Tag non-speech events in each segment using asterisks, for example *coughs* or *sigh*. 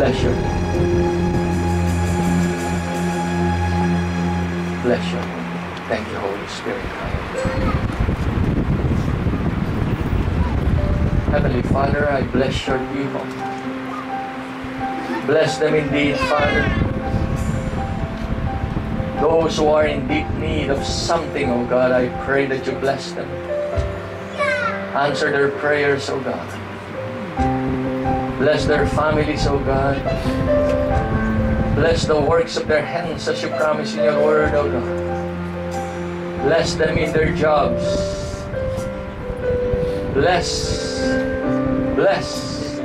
Bless you. Thank you, Holy Spirit. Heavenly Father, I bless your people. Bless them indeed, Father. Those who are in deep need of something, oh God, I pray that you bless them. Answer their prayers, oh God. Bless their families, oh God. Bless the works of their hands as you promise in your word, oh God. Bless them in their jobs. Bless. Bless.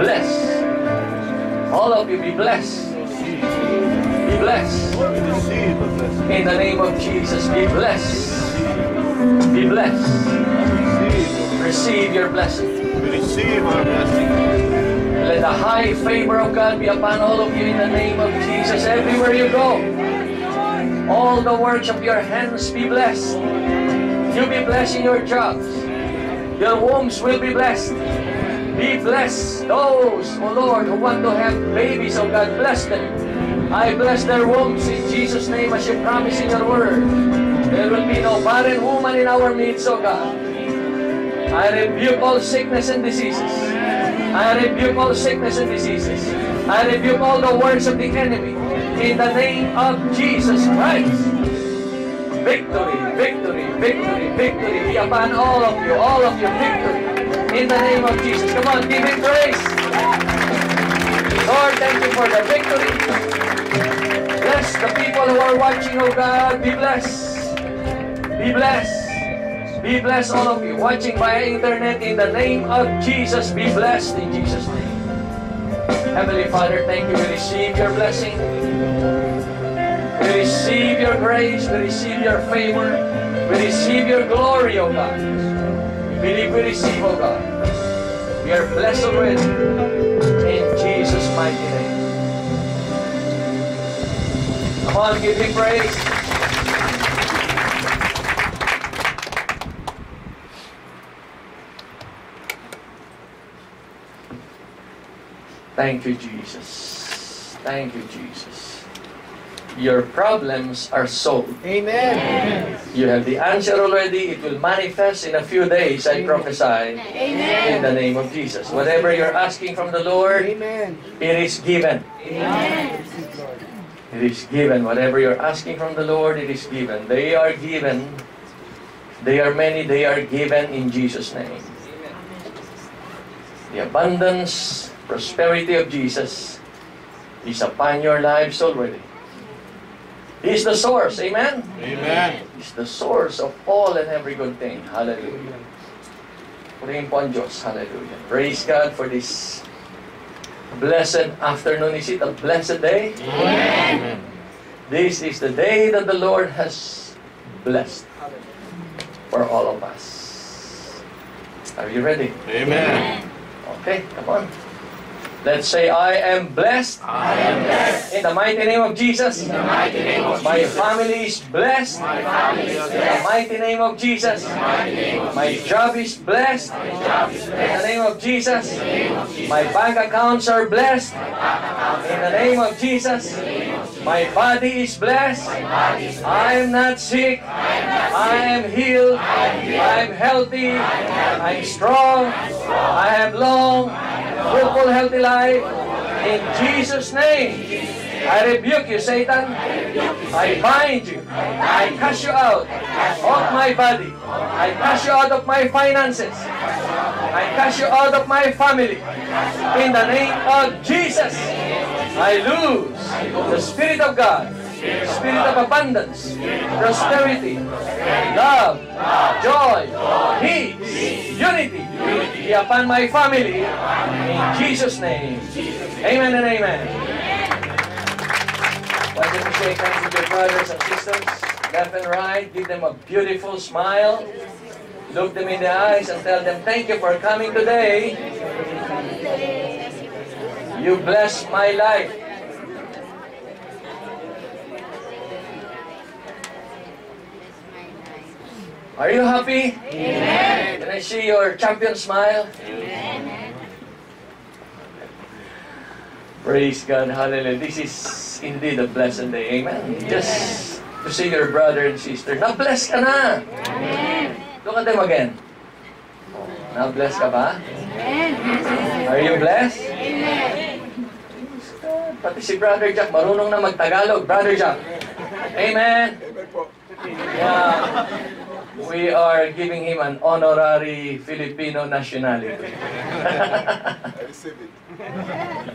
Bless. All of you be blessed. Be blessed. In the name of Jesus, be blessed. Be blessed. Receive your blessing. Receive our blessing. Let the high favor of God be upon all of you in the name of Jesus. Everywhere you go, all the works of your hands be blessed. You be blessed in your jobs. Your wombs will be blessed. Be blessed. Those, oh Lord, who want to have babies, oh God, bless them. I bless their wombs in Jesus' name as you promise in your word. There will be no barren woman in our midst, oh God. I rebuke all sickness and diseases. I rebuke all sickness and diseases. I rebuke all the works of the enemy. In the name of Jesus Christ. Victory, victory, victory, victory be upon all of you, all of you, victory. In the name of Jesus. Come on, give him praise. Lord, thank you for the victory. Bless the people who are watching, oh God. Be blessed. Be blessed. Be blessed, all of you. Watching via internet, in the name of Jesus, be blessed in Jesus' name. Heavenly Father, thank you. We receive your blessing. We receive your grace. We receive your favor. We receive your glory, O God. We believe we receive, O God. We are blessed already. In Jesus' mighty name. Come on, give him praise. Thank you, Jesus. Thank you, Jesus. Your problems are solved. Amen. You have the answer already. It will manifest in a few days, I prophesy. Amen. In the name of Jesus. Whatever you're asking from the Lord, Amen. it is given. Amen. It is given. Whatever you're asking from the Lord, it is given. They are given. They are many, they are given in Jesus' name. The abundance, prosperity of Jesus is upon your lives already. He is the source. Amen? Amen. He's the source of all and every good thing. Hallelujah. Purihin po ang Diyos. Hallelujah. Praise God for this blessed afternoon. Is it a blessed day? Amen. This is the day that the Lord has blessed for all of us. Are you ready? Amen. Okay, come on. Let's say, I am blessed. I am blessed. In the mighty name of Jesus. In the mighty name of My Jesus. family is blessed. My family is In the mighty name of Jesus. In the mighty name of My Jesus. job is blessed. My job is In the name of Jesus. In the name of Jesus. My bank accounts are blessed. In the name of Jesus. My body is blessed. My body is blessed. I am not sick. I am healed. I am healthy. I am strong. I am long, fruitful, healthy life. In Jesus' name. I rebuke you, Satan. I bind you. I cast you out of my body. I cast you out of my finances. I cast you out of my family. In the name of Jesus, I lose the Spirit of God, Spirit of abundance, prosperity, love, joy, peace, unity be upon my family. In Jesus' name. Amen and amen. Why don't you with your brothers and sisters, left and right, give them a beautiful smile. Look them in the eyes and tell them, thank you for coming today. You bless my life. Are you happy? Can I see your champion smile? Praise God. Hallelujah. This is indeed a blessed day. Amen. Just to see your brother and sister. Na-bless ka na. Look at them again. Na-bless ka ba? Are you blessed? Pati si Brother Jack, marunong na magtagalog. Brother Jack. Amen. Yeah. We are giving him an honorary Filipino nationality. I receive it.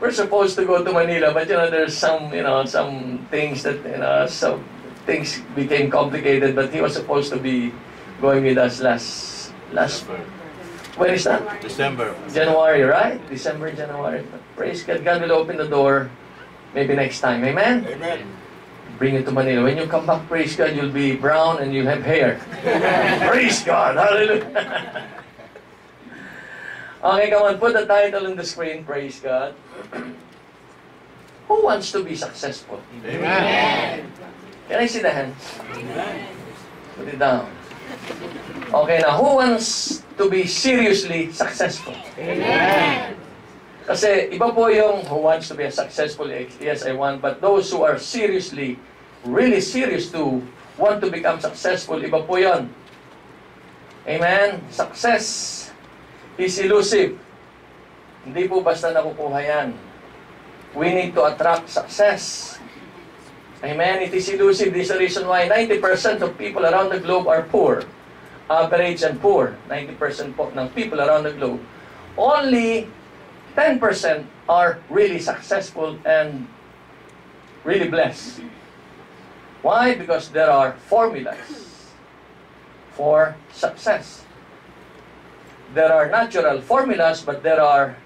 We're supposed to go to Manila, but you know, there's some, you know, some things that, you know, some things became complicated, but he was supposed to be going with us last, last, when is that? December. January, right? December, January. Praise God. God will open the door maybe next time. Amen? Amen. Bring it to Manila. When you come back, praise God, you'll be brown and you'll have hair. *laughs* praise God. Hallelujah. okay, come on. Put the title on the screen. Praise God. Who wants to be successful? Amen. Can I see the hands? Put it down. Okay, now who wants to be seriously successful? Kasi iba po yung who wants to be a successful, yes, I want, but those who are seriously, really serious to want to become successful, iba po yon. Amen? Success is elusive. Hindi po basta nakukuha yan. We need to attract success. Amen? It is elusive. This is the reason why 90% of people around the globe are poor. Average and poor. 90% po ng people around the globe. Only 10% are really successful and really blessed. Why? Because there are formulas for success. There are natural formulas, but there are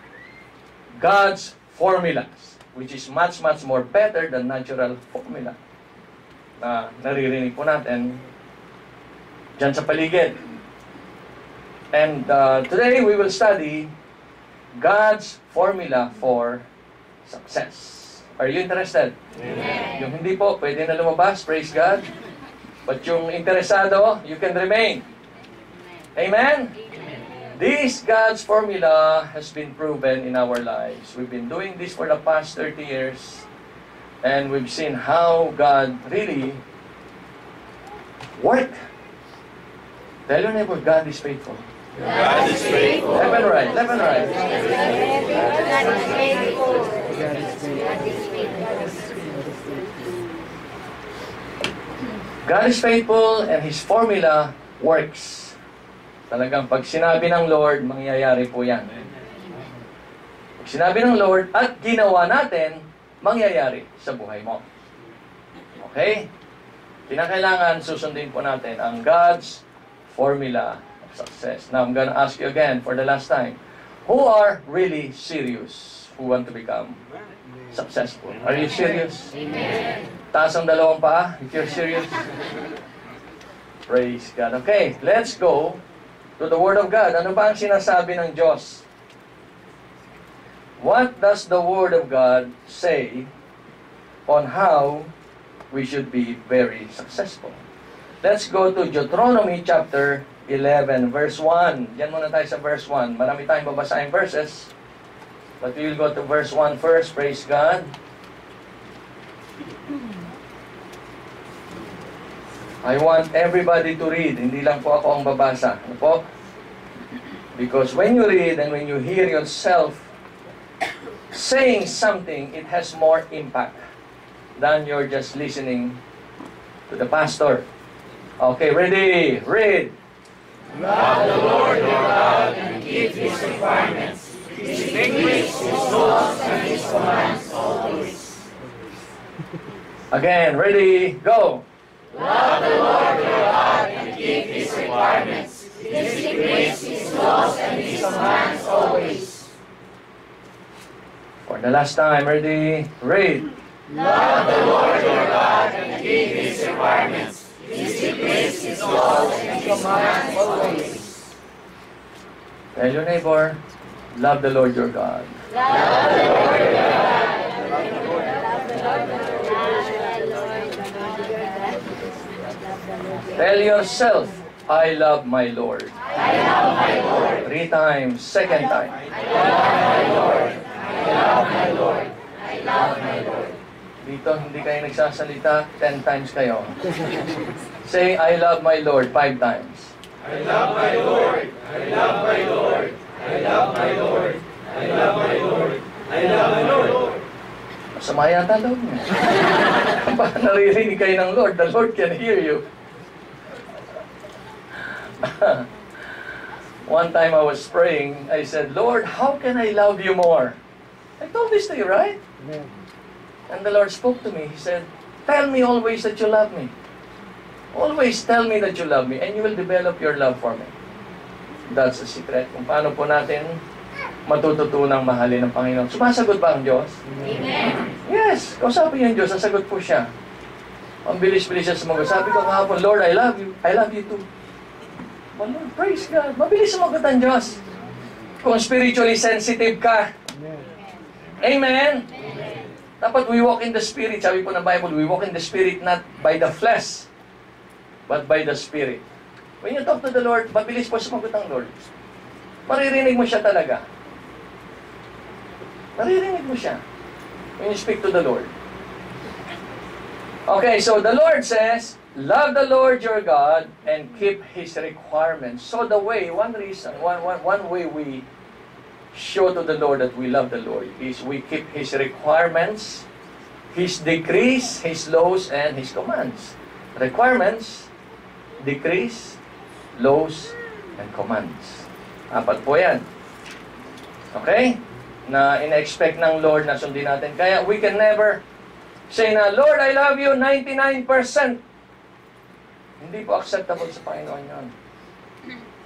God's formulas, which is much, much more better than natural formula na naririnig po natin dyan sa paligid. And uh, today we will study God's formula for success. Are you interested? Amen. Yung hindi po, pwede na lumabas. Praise God. But yung interesado, you can remain. Amen? This God's formula has been proven in our lives. We've been doing this for the past 30 years. And we've seen how God really worked. Tell your neighbor, God is faithful. God is faithful. Left and right, left and right. God is faithful and His formula works. Talagang pag sinabi ng Lord, mangyayari po yan. Pag sinabi ng Lord at ginawa natin, mangyayari sa buhay mo. Okay? Kinakailangan susundin po natin ang God's formula of success. Now, I'm gonna ask you again for the last time. Who are really serious who want to become successful? Are you serious? Amen. Taas ang dalawang paa if you're serious. Praise God. Okay, let's go to the Word of God. Ano ba ang sinasabi ng Diyos? What does the Word of God say on how we should be very successful? Let's go to Deuteronomy chapter 11, verse 1. Diyan muna tayo sa verse 1. Marami tayong babasahin verses. But we will go to verse 1 first. Praise God. I want everybody to read. Hindi lang po ako ang babasa. Ano po? Because when you read and when you hear yourself saying something, it has more impact than you're just listening to the pastor. Okay, ready? Read. Love the Lord your God and keep his requirements, *laughs* Again, ready? Go. Love the Lord your God and keep his requirements, his decrees, his laws, and his commands always. For the last time, ready? Read. Love the Lord your God and keep his requirements, his decrees, his laws, and his commands always. Tell your neighbor, love the Lord your God. Love the Lord your God. Tell yourself, I love my Lord. I love my Lord. Three times, second time. I love my Lord. I love my Dito, hindi kayo nagsasalita, 10 times kayo. Say, I love my Lord, 5 times. I love my Lord. I love my Lord. I love my Lord. I love my Lord. I love my Lord. Masama yata daw niya. *laughs* Baka naririnig kayo ng Lord, the Lord can hear you. *laughs* One time I was praying, I said, Lord, how can I love you more? I told this to you, right? And the Lord spoke to me. He said, Tell me always that you love me. Always tell me that you love me and you will develop your love for me. That's the secret. Kung paano po natin matututunang mahalin ng Panginoon. Sumasagot ba ang Diyos? Yes. Kausapin yung Diyos, sasagot po siya. Ang bilis-bilis siya sumagot. Sabi ko kahapon, Lord, I love you. I love you too. Well, Lord, praise God. Mabilis sumagot ang Diyos. Kung spiritually sensitive ka. Amen. Dapat we walk in the Spirit. Sabi po ng Bible, we walk in the Spirit not by the flesh, but by the Spirit. When you talk to the Lord, mabilis po sumagot ang Lord. Maririnig mo siya talaga. Maririnig mo siya when you speak to the Lord. Okay, so the Lord says, Love the Lord your God and keep His requirements. So the way, one reason, one, one, one way we show to the Lord that we love the Lord is we keep His requirements, His decrees, His laws, and His commands. Requirements, decrees, laws, and commands. Apat po yan. Okay? Na ina-expect ng Lord na sundin natin. Kaya we can never say na, Lord, I love you 99%. Hindi po acceptable sa Panginoon yun.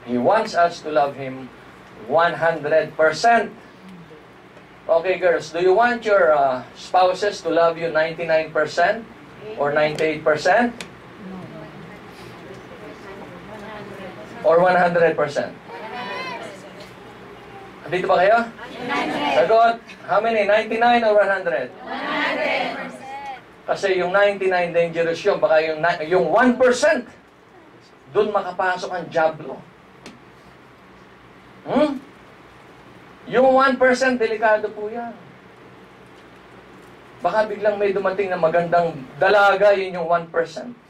He wants us to love Him 100%. Okay, girls, do you want your uh, spouses to love you 99% or 98%? Or 100%? Dito ba kayo? Sagot. How many? 99 or 100? 100%. Kasi yung 99 dangerous yun. Baka yung, yung 1%, doon makapasok ang Diablo. Hmm? Yung 1%, delikado po yan. Baka biglang may dumating na magandang dalaga, yun yung 1%.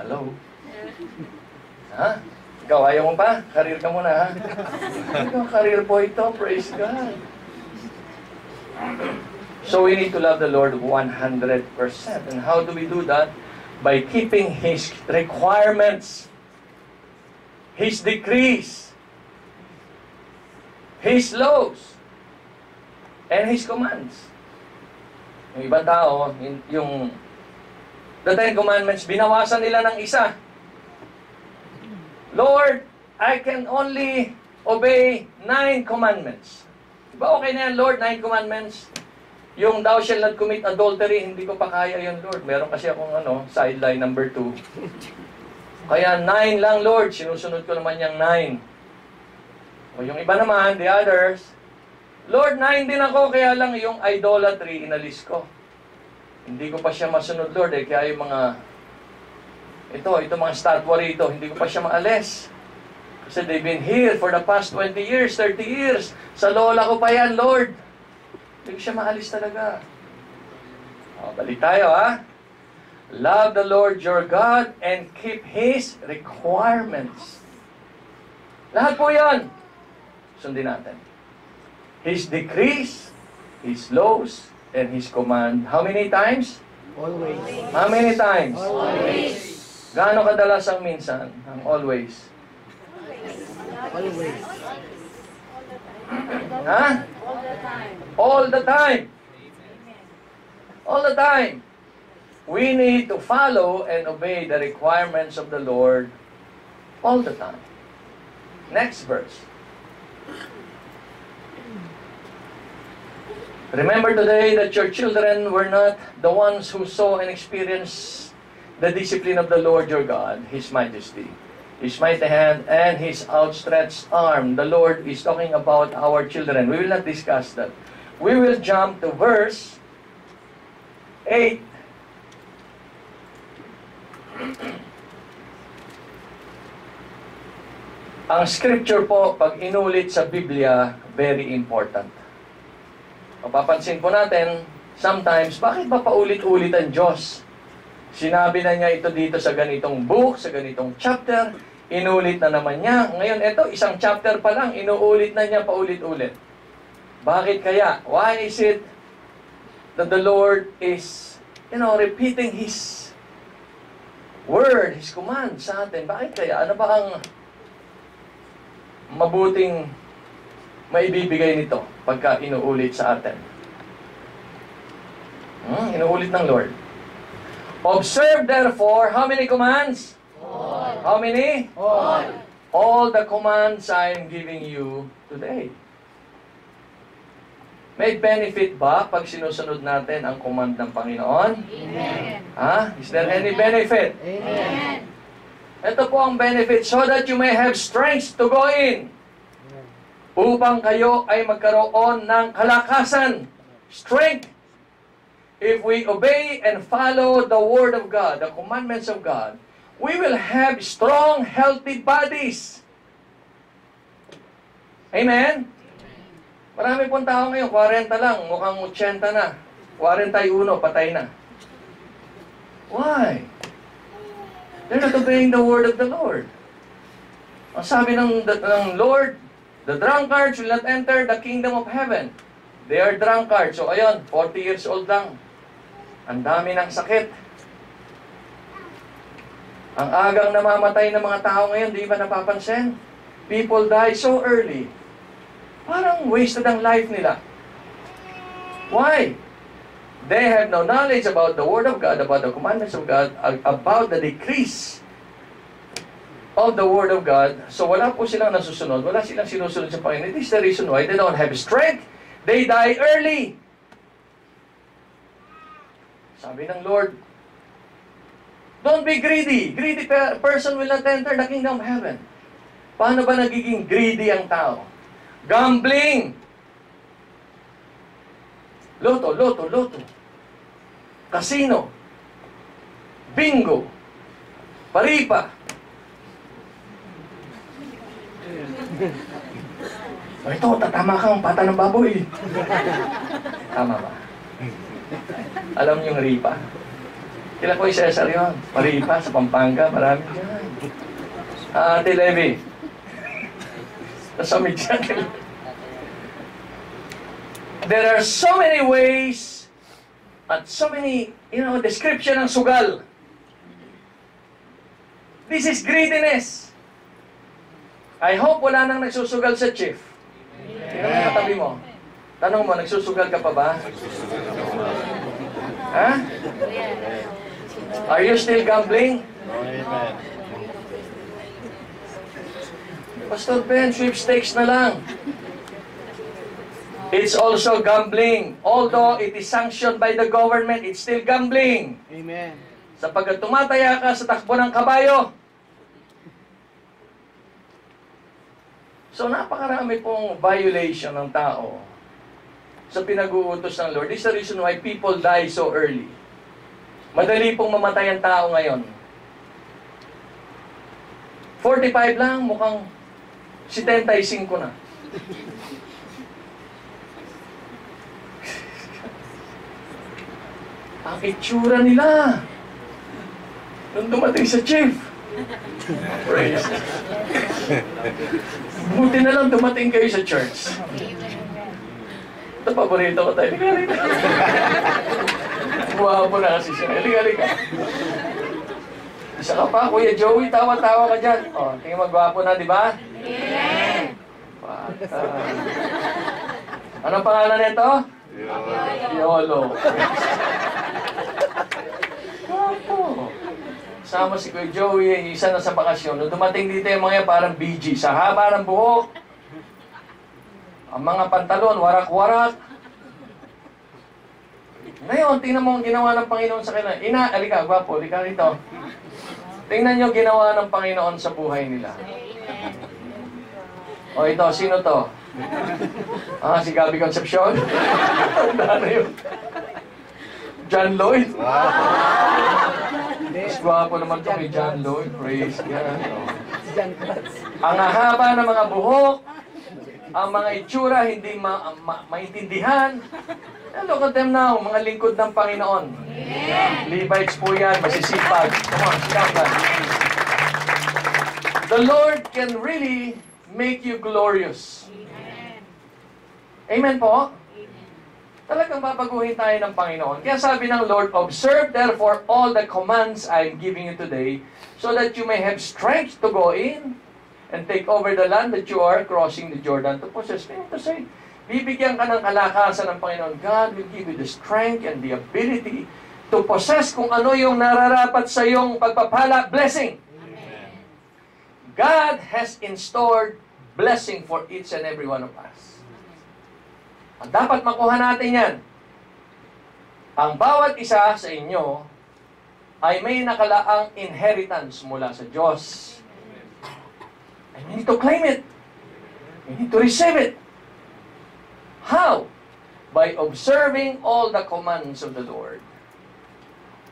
Hello? Ha? Ikaw, ayaw mo pa? Karir ka muna, ha? Ikaw, karir po ito. Praise God. So we need to love the Lord 100%. And how do we do that? By keeping His requirements, His decrees, His laws, and His commands. Yung ibang tao, yung the Ten Commandments, binawasan nila ng isa. Lord, I can only obey nine commandments. Diba okay na yan, Lord, nine commandments? Yung thou shall not commit adultery, hindi ko pa kaya yun, Lord. Meron kasi akong ano, sideline number two. Kaya nine lang, Lord. Sinusunod ko naman yung nine. O yung iba naman, the others, Lord, nine din ako, kaya lang yung idolatry, inalis ko. Hindi ko pa siya masunod, Lord, eh. Kaya yung mga, ito, ito mga statwa rito, hindi ko pa siya maalis. Kasi they've been here for the past 20 years, 30 years. Sa lola ko pa yan, Lord. Hindi ko siya maalis talaga. O, balik tayo, ha? Love the Lord your God and keep His requirements. Lahat po yan. Sundin natin. His decrees, His laws, and His command. How many times? Always. How many times? Always. Gaano kadalas ang minsan? Ang always. Always. Ha? All the time. All the time. We need to follow and obey the requirements of the Lord all the time. Next verse. Remember today that your children were not the ones who saw and experienced the discipline of the Lord your God, His majesty, His mighty hand, and His outstretched arm. The Lord is talking about our children. We will not discuss that. We will jump to verse 8. Ang scripture po, pag inulit sa Biblia, very important. Mapapansin po natin, sometimes, bakit ba paulit-ulit ang Diyos? Sinabi na niya ito dito sa ganitong book, sa ganitong chapter, inulit na naman niya. Ngayon, ito, isang chapter pa lang, inuulit na niya paulit-ulit. Bakit kaya? Why is it that the Lord is, you know, repeating His word, His command sa atin? Bakit kaya? Ano ba ang mabuting maibibigay nito pagka inuulit sa atin? Hmm, inuulit ng Lord. Observe therefore, how many commands? All. How many? All. All the commands I am giving you today. May benefit ba pag sinusunod natin ang command ng Panginoon? Amen. Ha? Is there any benefit? Amen. Ito po ang benefit so that you may have strength to go in. Upang kayo ay magkaroon ng kalakasan. Strength. If we obey and follow the Word of God, the commandments of God, we will have strong, healthy bodies. Amen? Marami pong tao ngayon, 40 lang, mukhang 80 na. 41, patay na. Why? They're not obeying the word of the Lord. Ang sabi ng, ng Lord, the drunkards will not enter the kingdom of heaven. They are drunkards. So ayun, 40 years old lang. Ang dami ng sakit. Ang agang namamatay ng mga tao ngayon, di ba napapansin? People die so early. Parang wasted ang life nila. Why? They have no knowledge about the Word of God, about the commandments of God, about the decrease of the Word of God. So wala po silang nasusunod, wala silang sinusunod sa Panginoon. It is the reason why they don't have strength. They die early. Sabi ng Lord, Don't be greedy. Greedy pe- person will not enter the kingdom of heaven. Paano ba nagiging greedy ang tao? Gambling. Loto, loto, loto. Casino. Bingo. Paripa. *laughs* O ito, tatama kang pata ng baboy. *laughs* Tama ba? Alam niyo yung ripa? Kila ko yung Cesar yun. Paripa sa Pampanga, marami dyan. Ah, Ate Levi. *laughs* Nasamig siya. There are so many ways at so many, you know, description ng sugal. This is greediness. I hope wala nang nagsusugal sa chief. Sino ang katabi mo? Tanong mo, nagsusugal ka pa ba? Ha? Are you still gambling? Amen. Pastor Ben, sweepstakes na lang. It's also gambling. Although it is sanctioned by the government, it's still gambling. Amen. Sapagkat tumataya ka sa takbo ng kabayo. So napakarami pong violation ng tao sa pinag-uutos ng Lord. This is the reason why people die so early. Madali pong mamatay ang tao ngayon. 45 lang, mukhang 75 na. *laughs* ang itsura nila. Nung dumating sa chief. Praise. Buti na lang dumating kayo sa church. Ito, paborito ko tayo. Halika, halika. Guwapo na kasi siya. Halika, halika. Isa ka pa, Kuya Joey, tawa-tawa ka dyan. O, tingin mo, gwapo na, di ba? Amen. Bata. Anong pangalan nito? Yolo. *laughs* Gwapo. Sama si Kuya Joey, isa na sa bakasyon. Nung dumating dito yung mga yan, parang BG. Sa haba ng buhok. Ang mga pantalon, warak-warak. Ngayon, tingnan mo ang ginawa ng Panginoon sa kanila. Ina, alika, gwapo, alika rito. Tingnan nyo ginawa ng Panginoon sa buhay nila. O ito, sino to? Ah, si Gabby Concepcion? *laughs* Na yun. John Lloyd? Mas gwapo naman to kay John Lloyd. Praise God. Ang hahaba ng mga buhok. ang mga itsura hindi ma- ma- maintindihan. Look at them now, mga lingkod ng Panginoon. Levites po yan, masisipag. Come on, down, guys. The Lord can really make you glorious. Amen po? Talagang babaguhin tayo ng Panginoon. Kaya sabi ng Lord, Observe therefore all the commands I am giving you today, so that you may have strength to go in and take over the land that you are crossing the Jordan to possess. Meaning to say, bibigyan ka ng kalakasan ng Panginoon. God will give you the strength and the ability to possess kung ano yung nararapat sa iyong pagpapala, blessing. God has in store blessing for each and every one of us. Ang dapat makuha natin yan. Ang bawat isa sa inyo ay may nakalaang inheritance mula sa Diyos. And we need to claim it. We need to receive it. How? By observing all the commands of the Lord.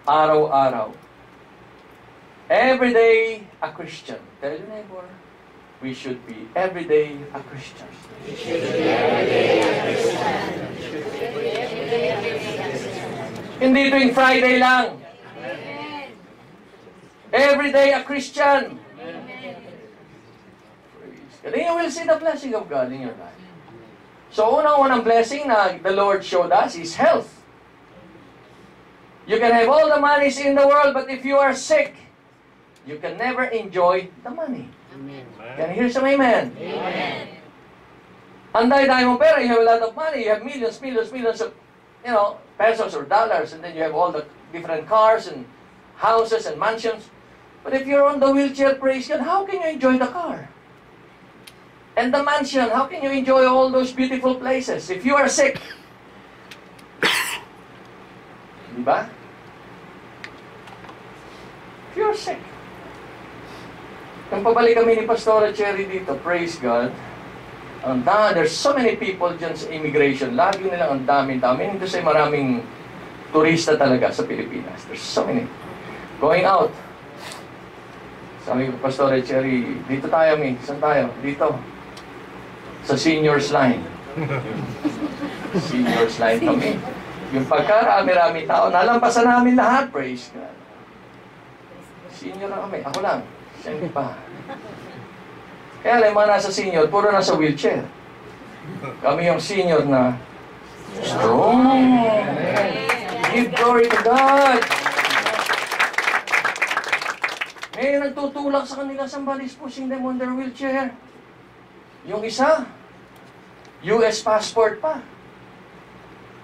Araw-araw. Every day a Christian. Tell your neighbor, we should be every day a Christian. Hindi tuwing Friday lang. Every day a Christian. And you will see the blessing of God in your life. So, unang-unang blessing na the Lord showed us is health. You can have all the monies in the world, but if you are sick, you can never enjoy the money. Can you hear some amen? Amen. Ang dahil mo pera, you have a lot of money, you have millions, millions, millions of, you know, pesos or dollars, and then you have all the different cars and houses and mansions. But if you're on the wheelchair, praise God, how can you enjoy the car? And the mansion, how can you enjoy all those beautiful places if you are sick? *coughs* Di ba? If you're sick. Nung pabalik kami ni Pastora Cherry dito, praise God, ang da, there's so many people dyan sa immigration. Lagi nilang ang dami-dami. Hindi sa maraming turista talaga sa Pilipinas. There's so many. Going out. Sabi ko, Pastora Cherry, dito tayo, mi. Saan tayo? Dito. Sa seniors line. *laughs* seniors line kami. Yung pagkarami-rami tao, nalampasan namin lahat, praise God. Senior na kami. Ako lang. Hindi pa. Kaya lang, mga nasa senior, puro nasa wheelchair. Kami yung senior na strong. Give glory to God. May nagtutulak sa kanila somebody's pushing them on their wheelchair. Yung isa, US passport pa.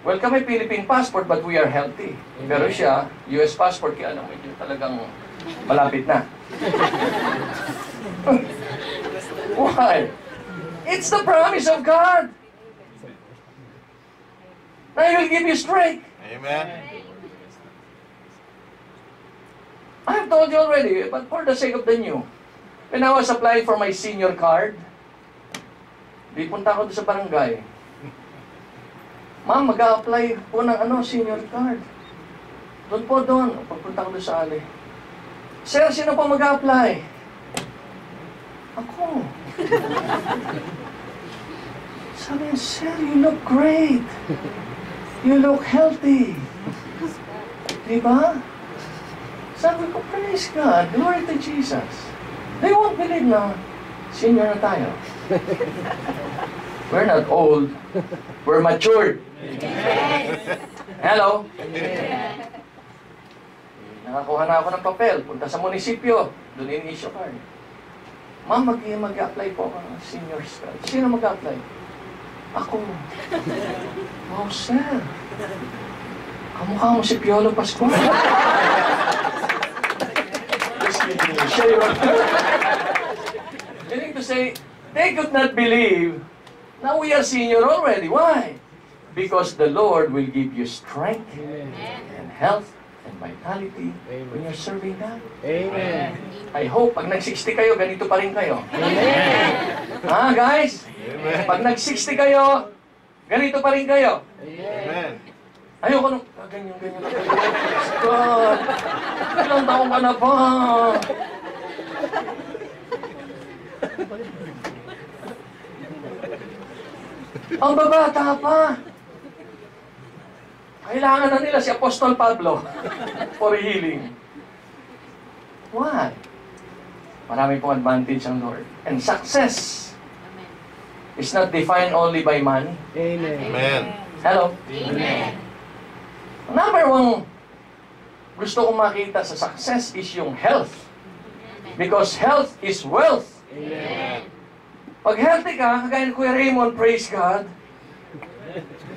Well, kami Philippine passport but we are healthy. Pero siya, US passport, kaya ano, medyo talagang malapit na. Why? It's the promise of God. Now He will give you strength. Amen. I have told you already, but for the sake of the new, when I was applying for my senior card, di punta ako sa barangay. Ma'am, mag-a-apply po ng ano, senior card. Doon po doon. Pagpunta ko doon sa ali. Sir, sino po mag-a-apply? Ako. Sabi niya, Sir, you look great. You look healthy. Di ba? Sabi ko, praise God, glory to Jesus. They won't believe na senior na tayo. We're not old. We're matured. Hello? Nakakuha na ako ng papel. Punta sa munisipyo. Doon in-issue card. Ma'am, mag- mag-apply po ako ng seniors card. Sino mag-apply? Ako. *laughs* Wow, sir. Kamukha mo si Piolo Pascual. Just kidding. Siya yun. Meaning to say, they could not believe now we are senior already. Why? Because the Lord will give you strength and health and vitality when you're serving God. Amen. I hope pag nag-60 kayo, ganito pa rin kayo. Ha, guys? Pag nag-60 kayo, ganito pa rin kayo. Amen. Ayoko nung, ah, ganyan, ganyan. God, ilang taong ka na ba? Ang babata pa. Kailangan na nila si Apostol Pablo *laughs* for healing. Why? Marami pong advantage ang Lord. And success is not defined only by money. Amen. Amen. Hello? Amen. Number one, gusto kong makita sa success is yung health. Because health is wealth. Amen. Pag healthy ka, kagaya ni Kuya Raymond, praise God.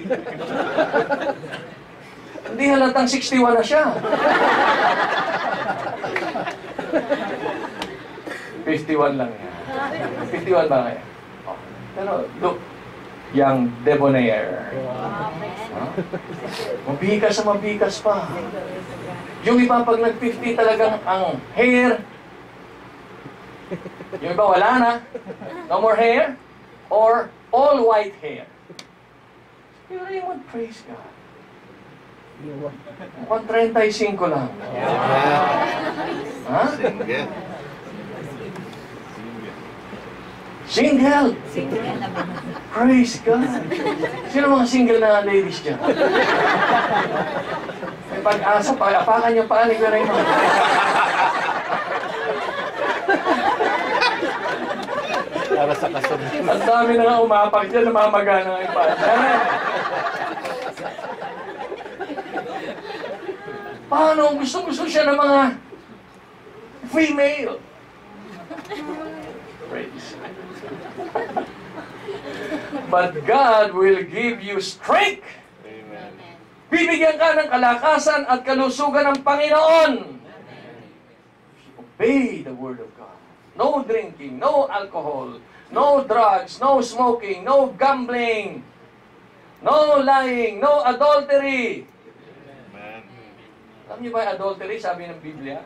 *laughs* Hindi halatang 61 na siya. 51 lang yan. 51 ba kaya? Oh. Pero look, young debonair. Huh? Mabigas sa mabigas pa. Yung iba pag nag-50 talagang ang hair, yung iba wala na. No more hair. Or all white hair. Yung Raymond, praise God. Mukhang 35 lang. Ha? Single. Single. Praise God. Sino mga single na ladies dyan? May pag-asa pa. Apakan niyo pa ni Kuya Raymond. Para sa kasunod. Ang dami na nga umapak dyan, namamaga na nga yung. Paano? Gusto-gusto siya ng mga female. Praise. But God will give you strength. Amen. Bibigyan ka ng kalakasan at kalusugan ng Panginoon. Obey the Word of God. No drinking, no alcohol, no drugs, no smoking, no gambling, no lying, no adultery. Amen. Alam niyo ba yung adultery, sabi ng Biblia?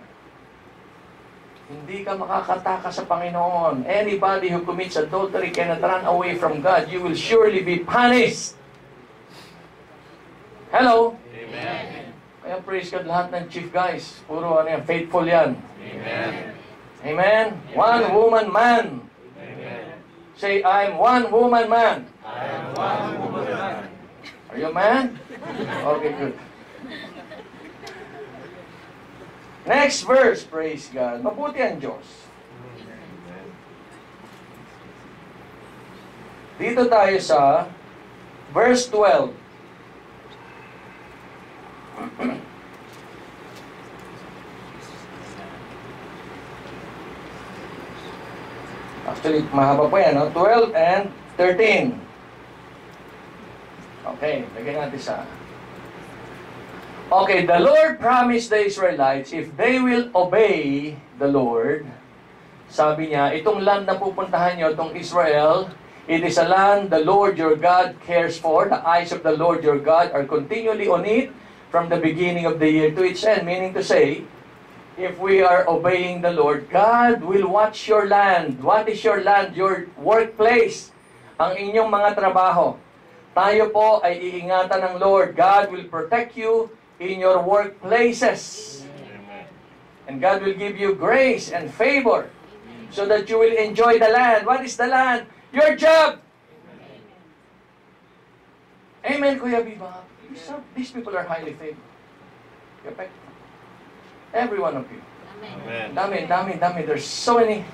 Hindi ka makakataka sa Panginoon. Anybody who commits adultery cannot run away from God. You will surely be punished. Hello? Amen. Kaya praise God lahat ng chief guys. Puro ano yan, faithful yan. Amen. Amen? One woman man. Amen. Say, I'm one woman man. I am one woman man. Are you a man? Okay, good. Next verse, praise God. Mabuti ang Diyos. Dito tayo sa verse 12. *clears throat* Actually, mahaba po yan, no? 12 and 13. Okay, lagyan natin sa... Okay, the Lord promised the Israelites, if they will obey the Lord, sabi niya, itong land na pupuntahan nyo, itong Israel, it is a land the Lord your God cares for. The eyes of the Lord your God are continually on it from the beginning of the year to its end. Meaning to say, if we are obeying the Lord, God will watch your land. What is your land? Your workplace. Ang inyong mga trabaho. Tayo po ay iingatan ng Lord. God will protect you in your workplaces. Amen. And God will give you grace and favor so that you will enjoy the land. What is the land? Your job. Amen, Kuya Biba. These people are highly favored. Every one of you. Amen. Dami, dami, dami. There's so many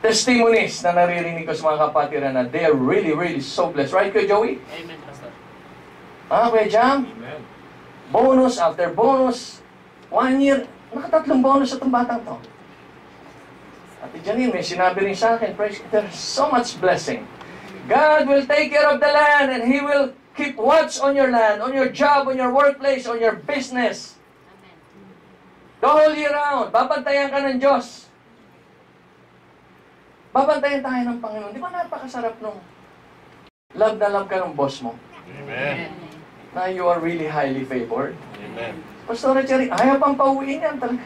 testimonies na naririnig ko sa mga kapatiran na they are really, really so blessed. Right, Kuya Joey? Amen, Pastor. Ah, Kuya Jam? Amen. Bonus after bonus. One year, nakatatlong bonus sa itong to. Ate Janine, may sinabi rin sa akin, praise, there's so much blessing. God will take care of the land and He will keep watch on your land, on your job, on your workplace, on your business. The whole year round. Babantayan ka ng Diyos. Babantayan tayo ng Panginoon. Di ba napakasarap nung love na love ka ng boss mo? Amen. Na you are really highly favored. Amen. Pastor Cherry, ayaw pang pauwiin yan talaga.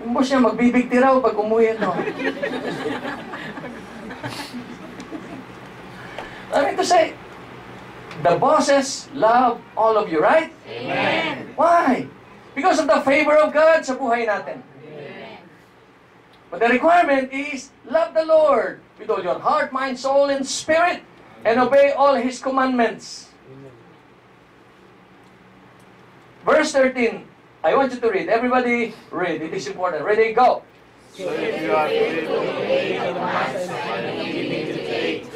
Yung boss niya, magbibigti raw pag umuwi no? *laughs* I mean to say, the bosses love all of you, right? Amen. Why? Because of the favor of God sa buhay natin. But the requirement is, love the Lord with all your heart, mind, soul, and spirit. and obey all His commandments. Verse 13, I want you to read. Everybody read. It is important. Ready, go. So if you are faithful,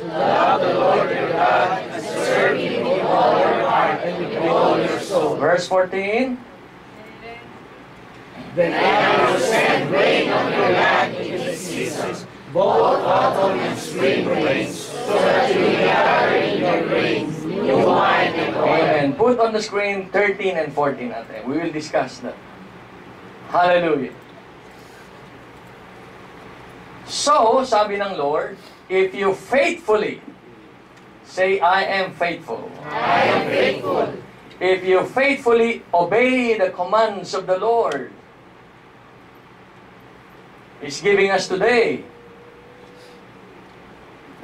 Love the Lord your God and serve Him with all your heart and with all your soul. Verse 14, Then I will send rain on your land in its seasons, both autumn and spring rains, so that you may gather in your grain, new wine and oil. Amen. Put on the screen 13 and 14 natin. We will discuss that. Hallelujah. So, sabi ng Lord, if you faithfully, say, I am faithful. I am faithful. If you faithfully obey the commands of the Lord, He's giving us today.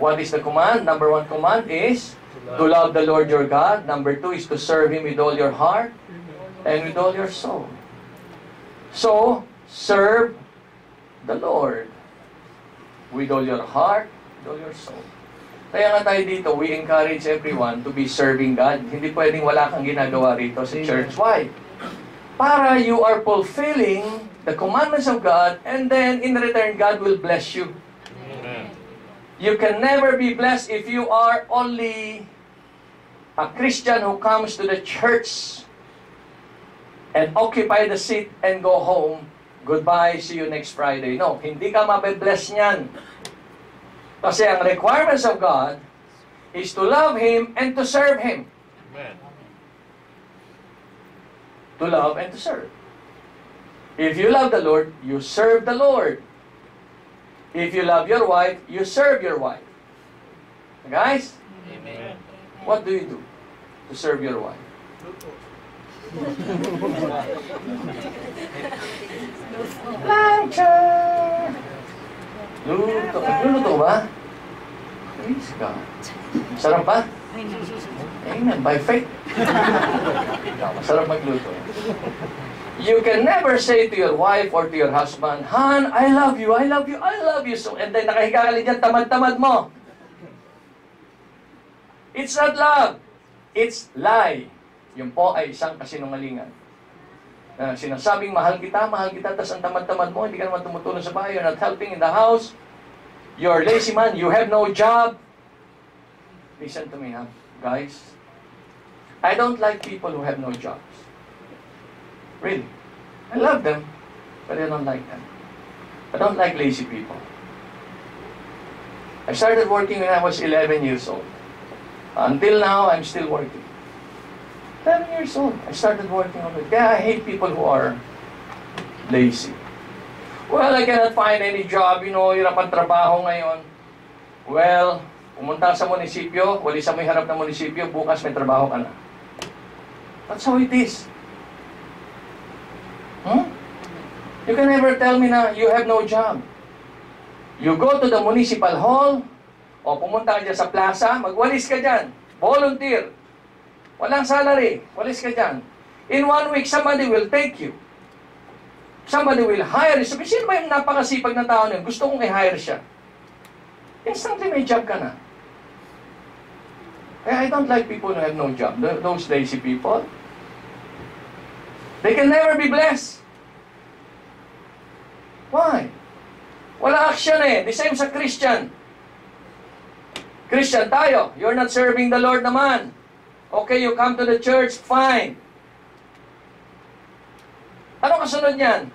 What is the command? Number one command is to love the Lord your God. Number two is to serve Him with all your heart and with all your soul. So, serve the Lord with all your heart, with all your soul. Kaya nga tayo dito, we encourage everyone to be serving God. Hindi pwedeng wala kang ginagawa rito sa church. Why? Para you are fulfilling the commandments of God and then in return, God will bless you. Amen. You can never be blessed if you are only a Christian who comes to the church and occupy the seat and go home. Goodbye, see you next Friday. No, hindi ka mabe-bless niyan. Kasi ang requirements of God is to love Him and to serve Him. Amen. To love and to serve. If you love the Lord, you serve the Lord. If you love your wife, you serve your wife. Guys, Amen. What do you do to serve your wife? Plancha! Luto. Nagluluto ba? Praise God. Sarap ba? Amen. By faith. *laughs* Masarap magluto. You can never say to your wife or to your husband, Han, I love you, I love you, I love you so. And then nakahiga ka dyan, tamad-tamad mo. It's not love. It's lie. Yun po ay isang kasinungalingan. Na sinasabing mahal kita, mahal kita, tas ang tamad-tamad mo, hindi ka naman tumutulong sa bahay, you're not helping in the house, you're lazy man, you have no job. Listen to me, ha, guys. I don't like people who have no jobs. Really. I love them, but I don't like them. I don't like lazy people. I started working when I was 11 years old. Until now, I'm still working. 11 years old, I started working on it. Kaya I hate people who are lazy. Well, I cannot find any job, you know, hirap ang trabaho ngayon. Well, pumunta sa munisipyo, wali sa may harap ng munisipyo, bukas may trabaho ka na. That's how it is. Hmm? You can never tell me na you have no job. You go to the municipal hall, o pumunta ka dyan sa plaza, magwalis ka dyan. Volunteer. Walang salary. Walis ka dyan. In one week, somebody will take you. Somebody will hire you. Sabi, sino ba yung napakasipag na tao na? Gusto kong i-hire siya. Instantly may job ka na. Kaya I don't like people who have no job. Th- Those lazy people. They can never be blessed. Why? Wala action eh. The same sa Christian. Christian tayo. You're not serving the Lord naman. Okay, you come to the church, fine. Ano kasunod niyan?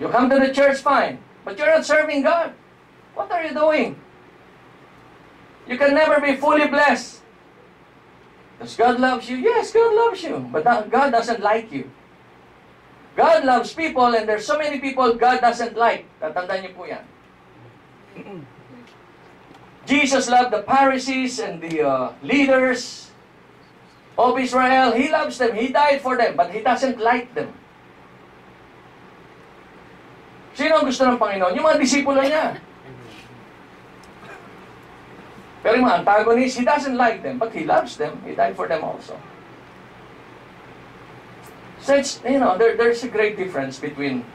You come to the church, fine. But you're not serving God. What are you doing? You can never be fully blessed. Does God loves you? Yes, God loves you. But God doesn't like you. God loves people and there's so many people God doesn't like. Tatandaan niyo po yan. *laughs* Jesus loved the Pharisees and the uh, leaders of Israel. He loves them. He died for them, but He doesn't like them. Sino ang gusto ng Panginoon? Yung mga disipulo niya. Pero yung mga antagonists, He doesn't like them, but He loves them. He died for them also. So it's, you know, there, there's a great difference between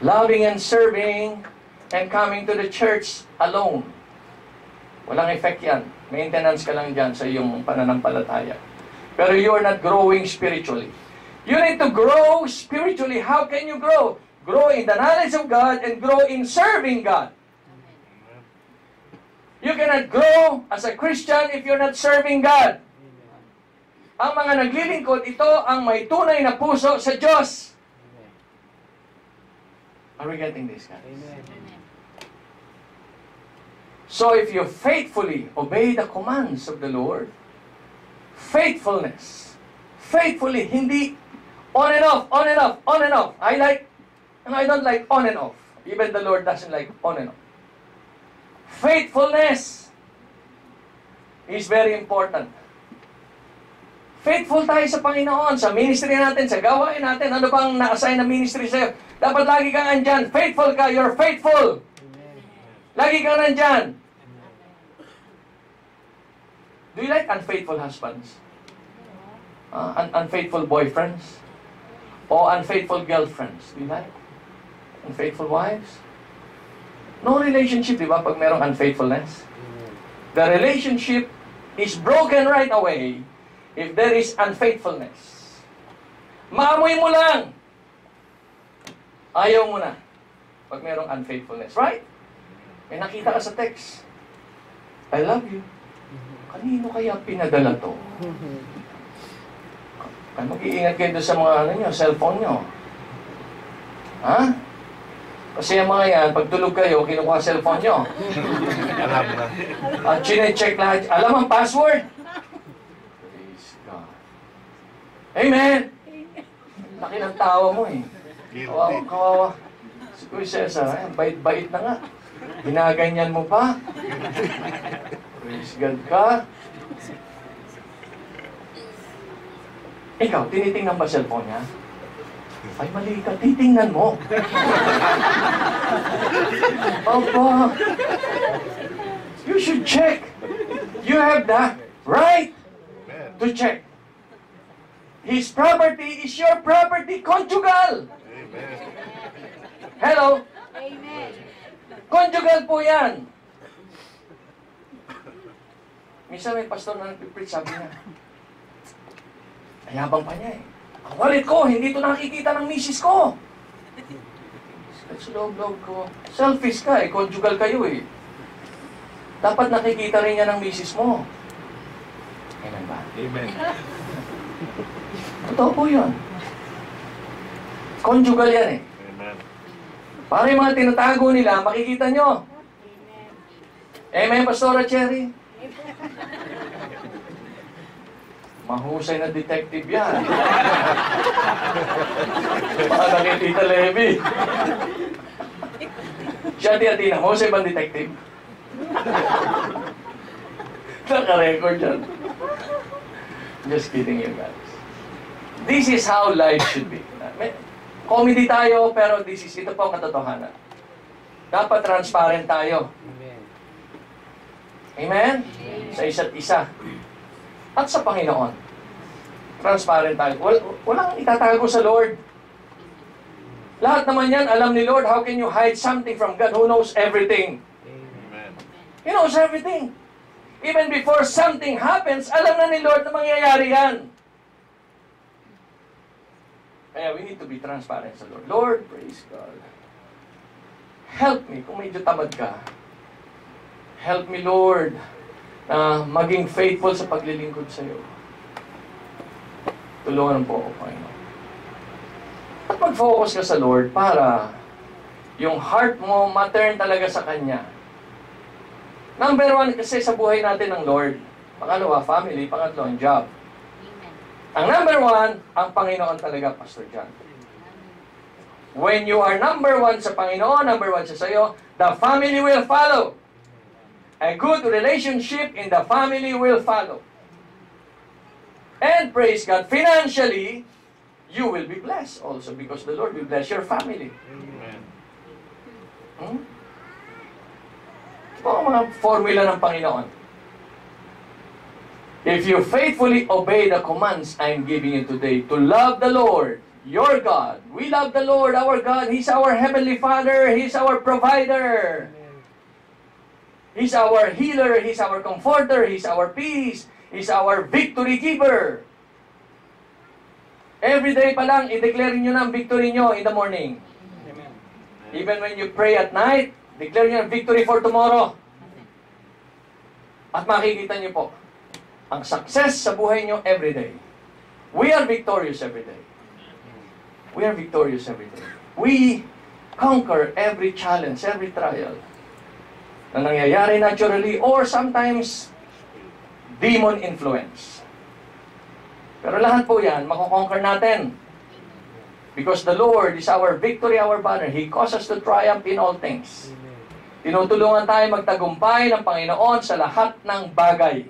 loving and serving and coming to the church alone. Walang effect yan. Maintenance ka lang dyan sa iyong pananampalataya. Pero you are not growing spiritually. You need to grow spiritually. How can you grow? Grow in the knowledge of God and grow in serving God. You cannot grow as a Christian if you're not serving God. Ang mga naglilingkod, ito ang may tunay na puso sa Diyos. Are we getting this, guys? So if you faithfully obey the commands of the Lord, faithfulness, faithfully, hindi on and off, on and off, on and off. I like, and I don't like on and off. Even the Lord doesn't like on and off. Faithfulness is very important. Faithful tayo sa Panginoon, sa ministry natin, sa gawain natin. Ano bang na-assign na ministry sa'yo? Dapat lagi kang andyan. Faithful ka, you're faithful. Lagi kang nandyan. Do you like unfaithful husbands? Uh, un- unfaithful boyfriends? O unfaithful girlfriends? Do you like? Unfaithful wives? No relationship, di ba, pag merong unfaithfulness? The relationship is broken right away if there is unfaithfulness. Maamoy mo lang. Ayaw mo na. Pag merong unfaithfulness. Right? May nakita ka sa text. I love you. Kanino kaya pinadala to? Ay, mag-iingat kayo doon sa mga ano nyo, cellphone nyo. Ha? Kasi yung mga yan, pag tulog kayo, kinukuha cellphone nyo. *laughs* Alam na. At chine-check lahat. Alam ang password? Praise God. Amen! Laki ng tawa mo eh. Kawawa, kawawa. Si Kuya Cesar, ang bait-bait na nga. Ginaganyan mo pa. *laughs* Praise God ka. Ikaw, tinitingnan ba cellphone niya? Ay, mali ka. Titingnan mo. Opo. You should check. You have the right to check. His property is your property, conjugal. Amen. Hello? Amen. Conjugal po yan. Minsan may pastor na nagpipreach, sabi niya, ayabang pa niya eh. Ang wallet ko, hindi ito nakikita ng misis ko. Sa loob-loob ko. Selfish ka eh, conjugal kayo eh. Dapat nakikita rin niya ng misis mo. Amen ba? Amen. Totoo po yun. Conjugal yan eh. Amen. Para yung mga tinatago nila, makikita nyo. Amen, Pastora Cherry? *laughs* Mahusay na detective yan. *laughs* Baka kay Tita Levy. *laughs* Siya, Tia Tina, mahusay bang detective? Naka-record yan. Just kidding you guys. This is how life should be. May- Comedy tayo, pero this is, ito po ang katotohanan. Dapat transparent tayo. Amen? Sa isa't isa. At sa Panginoon. Transparent tayo. Wal, walang itatago sa Lord. Lahat naman yan, alam ni Lord, how can you hide something from God who knows everything? Amen. He knows everything. Even before something happens, alam na ni Lord na mangyayari yan. Kaya we need to be transparent sa Lord. Lord, praise God. Help me kung medyo tamad ka. Help me, Lord, na maging faithful sa paglilingkod sa iyo. Tulungan po ako, Panginoon. At mag-focus ka sa Lord para yung heart mo ma-turn talaga sa Kanya. Number one kasi sa buhay natin ng Lord. Pangalawa, family. Pangatlo, ang job. Ang number one, ang Panginoon talaga, Pastor John. When you are number one sa Panginoon, number one sa sayo, the family will follow. A good relationship in the family will follow. And praise God, financially, you will be blessed also because the Lord will bless your family. Amen. Hmm? Ito ang mga formula ng Panginoon. If you faithfully obey the commands I'm giving you today to love the Lord, your God. We love the Lord, our God. He's our Heavenly Father. He's our provider. He's our healer, He's our comforter, He's our peace, He's our victory giver. Every day pa lang, i-declare nyo na ang victory nyo in the morning. Even when you pray at night, declare nyo ang victory for tomorrow. At makikita nyo po, ang success sa buhay nyo every day. We are victorious every day. We are victorious every day. We conquer every challenge, every trial na nangyayari naturally or sometimes demon influence. Pero lahat po yan, makukonquer natin. Because the Lord is our victory, our banner. He causes us to triumph in all things. Tinutulungan tayo magtagumpay ng Panginoon sa lahat ng bagay.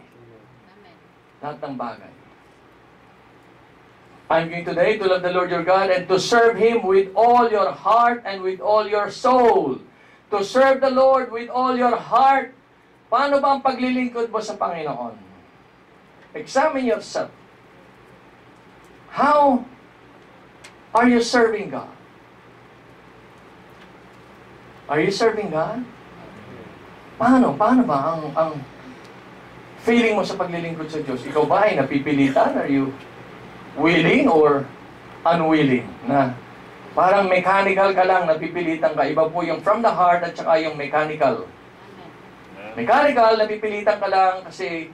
Lahat ng bagay. I'm going today to love the Lord your God and to serve Him with all your heart and with all your soul. To serve the Lord with all your heart. Paano ba ang paglilingkod mo sa Panginoon? Examine yourself. How are you serving God? Are you serving God? Paano? Paano ba ang, ang feeling mo sa paglilingkod sa Diyos? Ikaw ba ay napipilitan? Are you willing or unwilling? Na parang mechanical ka lang, napipilitan ka. Iba po yung from the heart at saka yung mechanical. Mechanical, napipilitan ka lang kasi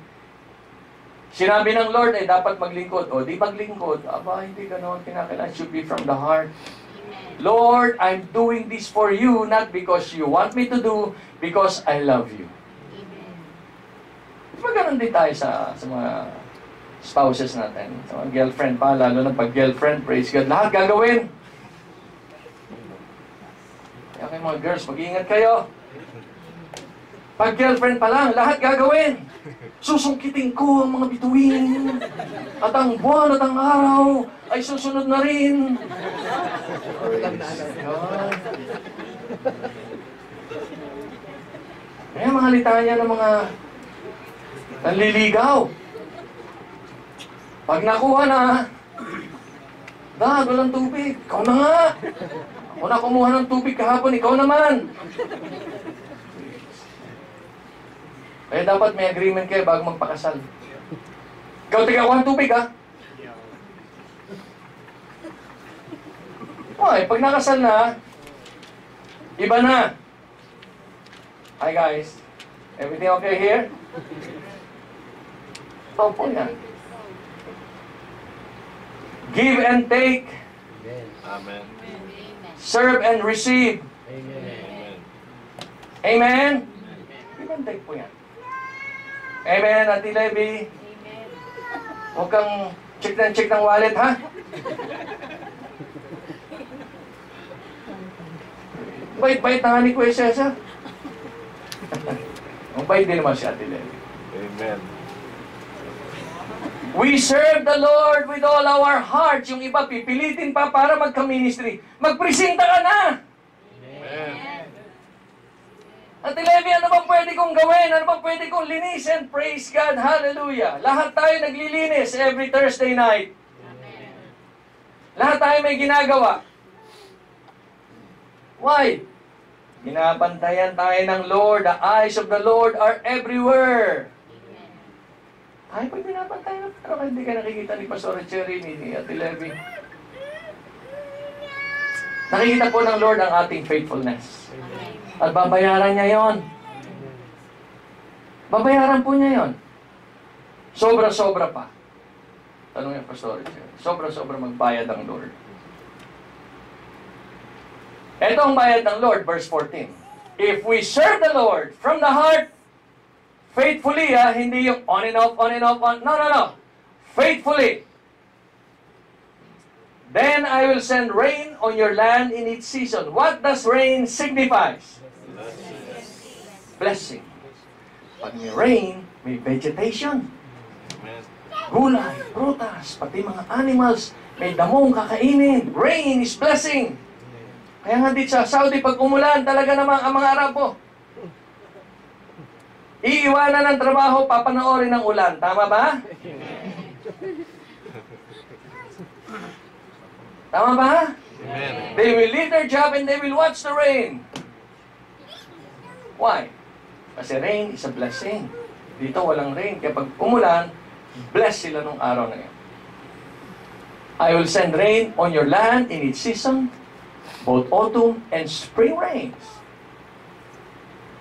sinabi ng Lord eh, dapat maglingkod. O, di maglingkod. Aba, hindi ganon. Kinakailangan should be from the heart. Lord, I'm doing this for you, not because you want me to do, because I love you. Di ba ganun din tayo sa, sa mga spouses natin, sa mga girlfriend pa, lalo na pag girlfriend, praise God, lahat gagawin. Kaya kayo mga girls, mag-iingat kayo. Pag girlfriend pa lang, lahat gagawin. Susungkitin ko ang mga bituin. At ang buwan at ang araw ay susunod na rin. Kaya mga litanya ng mga nanliligaw. Pag nakuha na, Dad, walang tubig. Ikaw na nga. Ako na kumuha ng tubig kahapon, ikaw naman. Kaya dapat may agreement kayo bago magpakasal. Ikaw tiga ko ng tubig, ha? Okay, pag nakasal na, iba na. Hi guys. Everything okay here? Opo yan. Give and take. Amen. Serve and receive. Amen. Amen? And take po yan. Amen, Ate Levy. Huwag kang check ng check ng wallet, ha? Bait-bait na nga ni Kuya Cesar. Ang bait din naman si Ate Levy. Amen. We serve the Lord with all our hearts. Yung iba, pipilitin pa para magka-ministry. Magpresenta ka na! Amen. Ate Levi, ano bang pwede kong gawin? Ano bang pwede kong linisin? Praise God, hallelujah. Lahat tayo naglilinis every Thursday night. Lahat tayo may ginagawa. Why? Binabantayan tayo ng Lord. The eyes of the Lord are everywhere. Ay, pag binabantayan, pero hindi ka nakikita ni Pastor Cherry, ni, Ate Levi. Nakikita po ng Lord ang ating faithfulness. At babayaran niya yon. Babayaran po niya yon. Sobra-sobra pa. Tanong niya, Pastor Richard. Sobra-sobra magbayad ang Lord. Ito ang bayad ng Lord, verse 14. If we serve the Lord from the heart, faithfully, ha, hindi yung on and off, on and off, on. No, no, no. Faithfully. Then I will send rain on your land in its season. What does rain signifies? Blessing. Pag may rain, may vegetation. Gulay, prutas, pati mga animals, may damong kakainin. Rain is blessing. Kaya nga dito sa Saudi, pag umulan, talaga namang ang mga Arabo. Iiwanan ng trabaho, papanoorin ng ulan. Tama ba? Tama ba? Amen. They will leave their job and they will watch the rain. Why? Kasi rain is a blessing. Dito walang rain. Kapag umulan, bless sila nung araw na yun. I will send rain on your land in its season, both autumn and spring rains.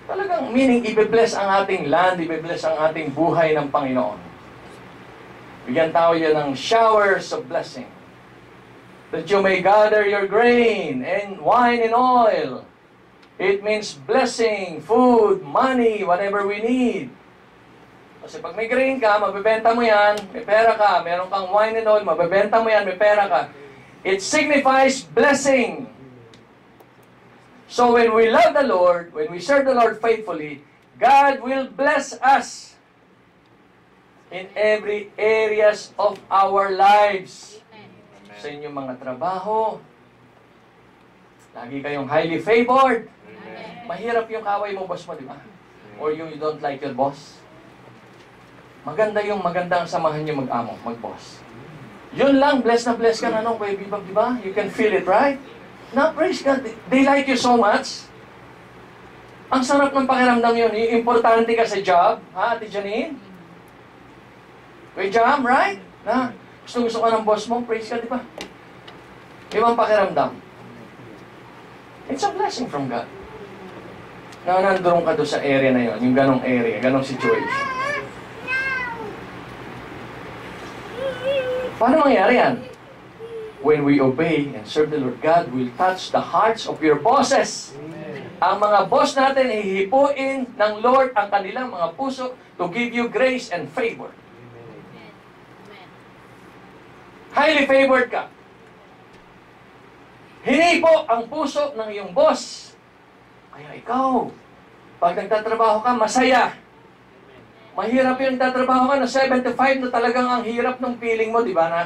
Talagang meaning, ibe-bless ang ating land, ibe-bless ang ating buhay ng Panginoon. Bigyan tao yan ng showers of blessing. That you may gather your grain and wine and oil. It means blessing, food, money, whatever we need. Kasi pag may grain ka, mabibenta mo yan, may pera ka, meron kang wine and oil, mabibenta mo yan, may pera ka. It signifies blessing. So when we love the Lord, when we serve the Lord faithfully, God will bless us in every areas of our lives. Sa inyong mga trabaho, lagi kayong highly favored. Amen. Mahirap yung kaway mo, boss mo, di ba? Or yung you don't like your boss. Maganda yung maganda ang samahan niyo mag-amo, mag-boss. Yun lang, bless na bless ka na nung Bibag, di ba? You can feel it, right? Na, praise God. They like you so much. Ang sarap ng pakiramdam yun. Importante ka sa job, ha, Ate Janine? Kuya Jam, right? Na, gusto gusto ka ng boss mo, praise God, di ba? Ibang pakiramdam. It's a blessing from God. Na nandun ka doon sa area na yon, yung ganong area, ganong situation. Paano mangyari yan? When we obey and serve the Lord, God will touch the hearts of your bosses. Ang mga boss natin, hihipuin ng Lord ang kanilang mga puso to give you grace and favor. Highly favored ka. Hinipo ang puso ng iyong boss. Kaya ikaw, pag nagtatrabaho ka, masaya. Mahirap yung nagtatrabaho ka na 75 na talagang ang hirap ng feeling mo, di ba na?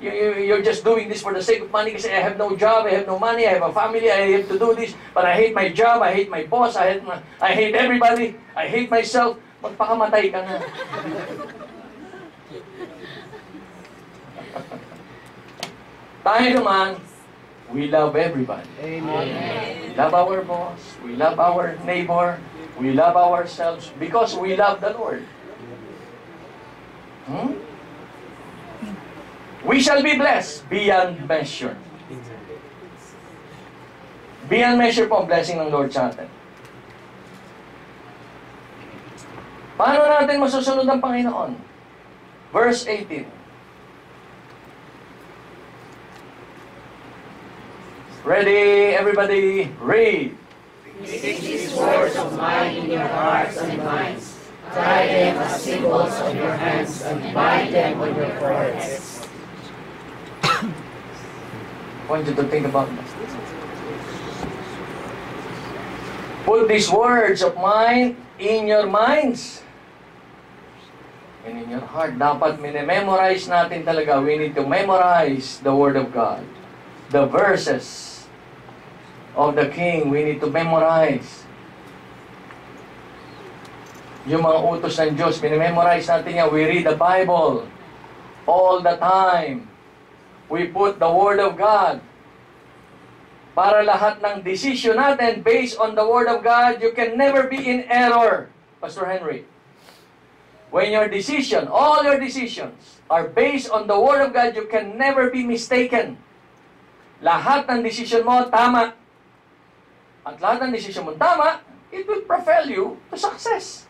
You, you, you're just doing this for the sake of money kasi I have no job, I have no money, I have a family, I have to do this, but I hate my job, I hate my boss, I hate, my, I hate everybody, I hate myself. Magpakamatay ka na. *laughs* Tayo naman, we love everybody. We love our boss, we love our neighbor, we love ourselves because we love the Lord. Hmm? We shall be blessed beyond measure. Beyond measure po ang blessing ng Lord sa atin. Paano natin masusunod ang Panginoon? Verse 18. Ready, everybody, read. Fix these words of mine in your hearts and minds. Tie them as symbols on your hands and bind them on your foreheads. Want you to think about this. Put these words of mine in your minds and in your heart. Dapat minememorize natin talaga. We need to memorize the Word of God. The verses of the King, we need to memorize. Yung mga utos ng Diyos, minememorize natin yan. We read the Bible all the time. We put the Word of God para lahat ng decision natin based on the Word of God, you can never be in error, Pastor Henry. When your decision, all your decisions are based on the Word of God, you can never be mistaken. Lahat ng decision mo, tama. At lahat ng decision mo, tama, it will propel you to success.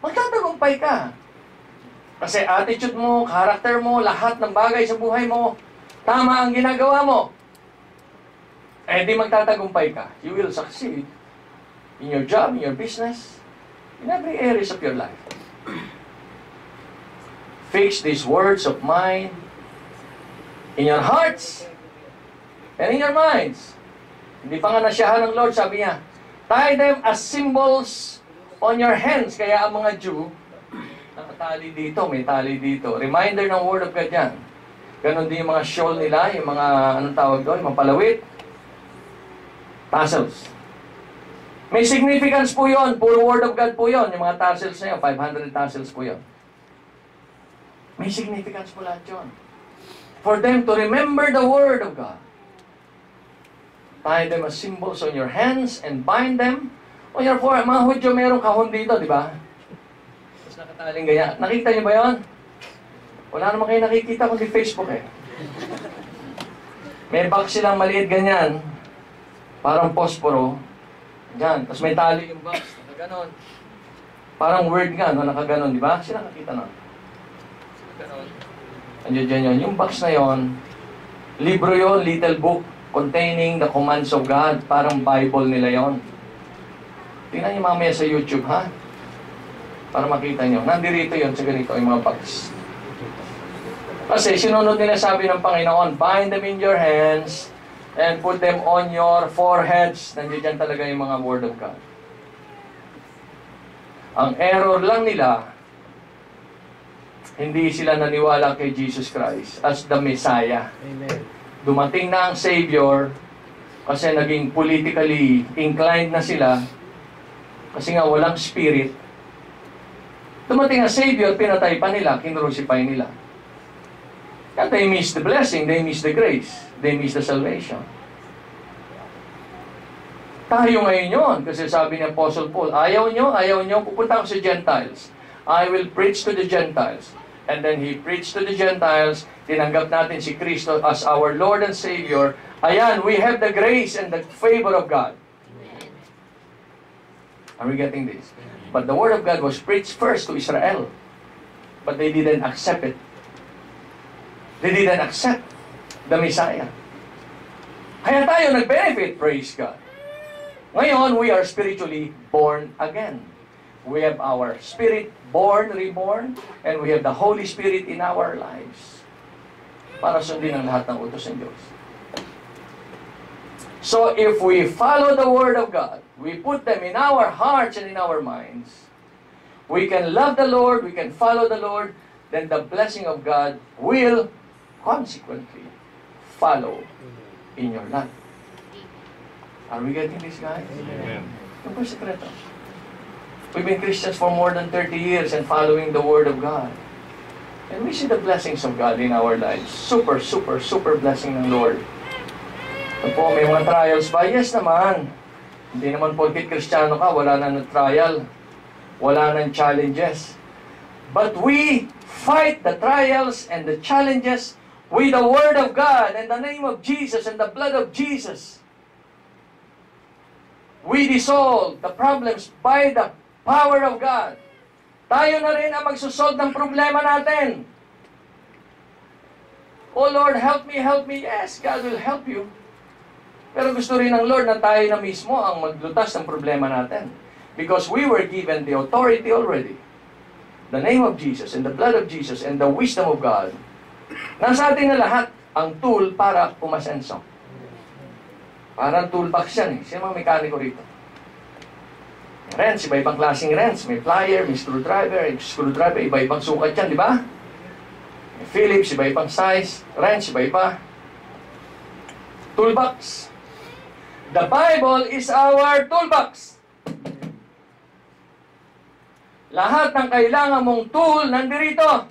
Magtatagumpay ka. Kasi attitude mo, character mo, lahat ng bagay sa buhay mo, tama ang ginagawa mo. Eh di magtatagumpay ka. You will succeed in your job, in your business, in every areas of your life. Fix these words of mine in your hearts and in your minds. Hindi pa nga nasyahan ng Lord, sabi niya, tie them as symbols on your hands. Kaya ang mga Jew, nakatali dito, may tali dito. Reminder ng Word of God yan. Ganon din yung mga shawl nila, yung mga, anong tawag doon, mga palawit. Tassels. May significance po yon, puro Word of God po yon, yung mga tassels na yun, 500 tassels po yon. May significance po lahat yun. For them to remember the Word of God. Tie them as symbols on your hands and bind them O your for, mga Hudyo merong kahon dito, di ba? Nakataling ganyan. Nakita niyo ba yon? Wala naman kayo nakikita kundi Facebook eh. May box silang maliit ganyan. Parang posporo. Diyan. Tapos may tali yung box. Nakaganon. Parang word nga, no? Nakaganon, di ba? Sila nakita nun. Ganon. Andiyan dyan yun. Yung box na yon, libro yon, little book containing the commands of God. Parang Bible nila yon. Tingnan niyo mamaya sa YouTube, ha? Para makita niyo. Nandirito yon sa ganito, yung mga box. Kasi sinunod nila sabi ng Panginoon, bind them in your hands and put them on your foreheads. Nandiyan talaga yung mga word of God. Ang error lang nila, hindi sila naniwala kay Jesus Christ as the Messiah. Amen. Dumating na ang Savior kasi naging politically inclined na sila kasi nga walang spirit. Dumating ang Savior, pinatay pa nila, kinrucify nila. And they miss the blessing, they miss the grace, they miss the salvation. Tayo ngayon yon kasi sabi ni Apostle Paul, ayaw nyo, ayaw nyo, pupunta ako sa Gentiles. I will preach to the Gentiles. And then he preached to the Gentiles, tinanggap natin si Kristo as our Lord and Savior. Ayan, we have the grace and the favor of God. Are we getting this? But the Word of God was preached first to Israel. But they didn't accept it. They didn't accept the Messiah. Kaya tayo nag-benefit, praise God. Ngayon, we are spiritually born again. We have our spirit born, reborn, and we have the Holy Spirit in our lives para sundin ang lahat ng utos ng Diyos. So if we follow the Word of God, we put them in our hearts and in our minds, we can love the Lord, we can follow the Lord, then the blessing of God will consequently follow in your life. Are we getting this, guys? Amen. Yung po yung sekreto. We've been Christians for more than 30 years and following the Word of God. And we see the blessings of God in our lives. Super, super, super blessing ng Lord. Ito po, may mga trials ba? Yes naman. Hindi naman porkit Kristiyano ka, wala na ng trial. Wala nang challenges. But we fight the trials and the challenges with the Word of God and the name of Jesus and the blood of Jesus. We dissolve the problems by the power of God. Tayo na rin ang magsusolve ng problema natin. Oh Lord, help me, help me. Yes, God will help you. Pero gusto rin ng Lord na tayo na mismo ang maglutas ng problema natin. Because we were given the authority already. The name of Jesus and the blood of Jesus and the wisdom of God. Nasa atin na lahat ang tool para umasenso. Parang toolbox yan eh. Sino mga mekaniko rito? Wrench, iba-ibang klaseng wrench. May plier, may screwdriver, may screwdriver, iba-ibang sukat yan, di ba? May Phillips, iba-ibang size. Wrench, iba-iba. Toolbox. The Bible is our toolbox. Lahat ng kailangan mong tool nandirito.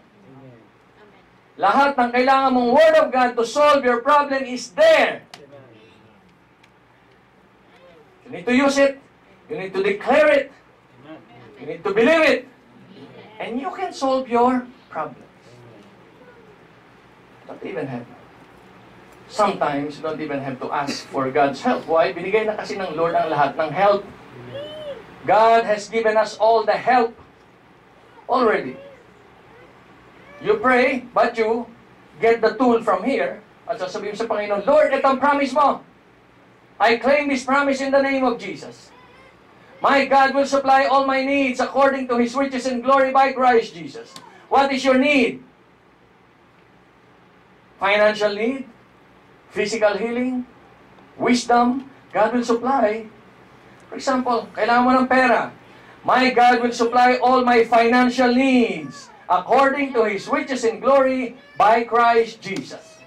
Lahat ng kailangan mong Word of God to solve your problem is there. You need to use it. You need to declare it. You need to believe it. And you can solve your problems. Don't even have Sometimes, you don't even have to ask for God's help. Why? Binigay na kasi ng Lord ang lahat ng help. God has given us all the help already. You pray, but you get the tool from here at sasabihin sa Panginoon, Lord, ito ang promise mo. I claim this promise in the name of Jesus. My God will supply all my needs according to His riches and glory by Christ Jesus. What is your need? Financial need? Physical healing? Wisdom? God will supply. For example, kailangan mo ng pera. My God will supply all my financial needs according to His riches and glory by Christ Jesus.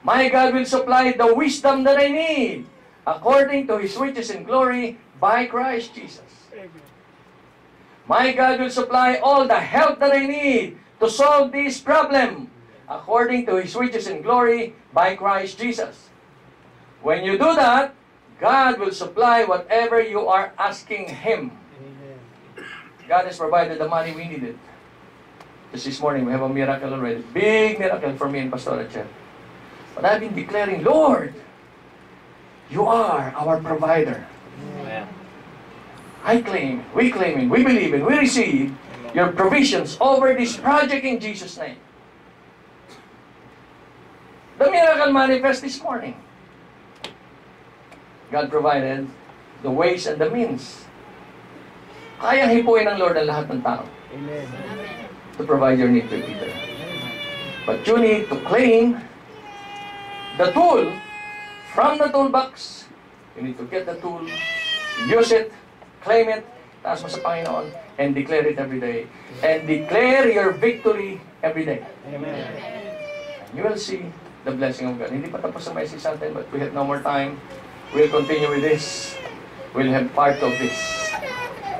My God will supply the wisdom that I need according to His riches and glory by Christ Jesus. My God will supply all the help that I need to solve this problem according to His riches and glory by Christ Jesus. When you do that, God will supply whatever you are asking Him. God has provided the money we needed. Just this morning, we have a miracle already. Big miracle for me and Pastor Rachel. But I've been declaring, Lord, you are our provider. Amen. I claim, we claim it, we believe it, we receive your provisions over this project in Jesus' name. The miracle manifest this morning. God provided the ways and the means. Kayang hipuin ng Lord ang lahat ng tao to provide your need to Peter. But you need to claim the tool from the toolbox. You need to get the tool, use it, claim it, taas mo sa Panginoon, and declare it every day. And declare your victory every day. And you will see the blessing of God. Hindi pa tapos sa message natin, but we have no more time. We'll continue with this. We'll have part of this.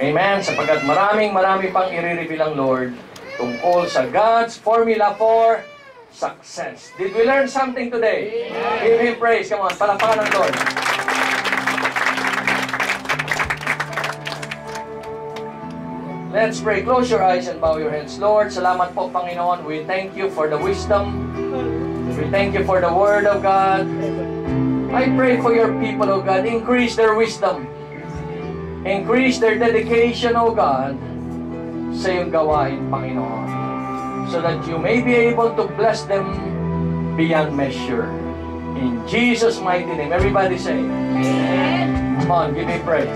Amen. Sapagkat maraming marami pang i-reveal ang Lord tungkol sa God's formula for success. Did we learn something today? Give Him praise. Come on, palakpakan ng Lord. Let's pray. Close your eyes and bow your heads. Lord, salamat po, Panginoon. We thank you for the wisdom. We thank you for the Word of God. I pray for your people, O God. Increase their wisdom. Increase their dedication, O God, sa iyong gawain, Panginoon. So that you may be able to bless them beyond measure. In Jesus' mighty name. Everybody say, Come on, give me praise.